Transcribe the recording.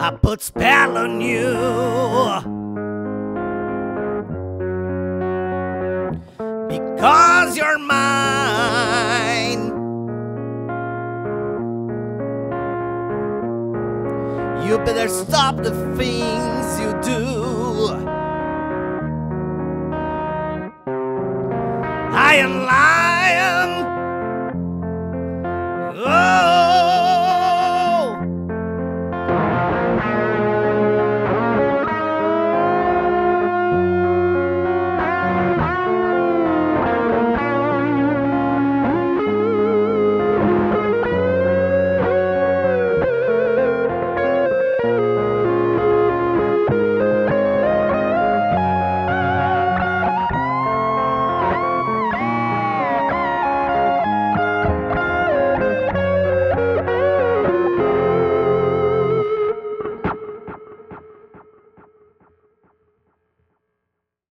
I put spell on you. Because you're mine. You better stop the things you do. I am lying. Oh.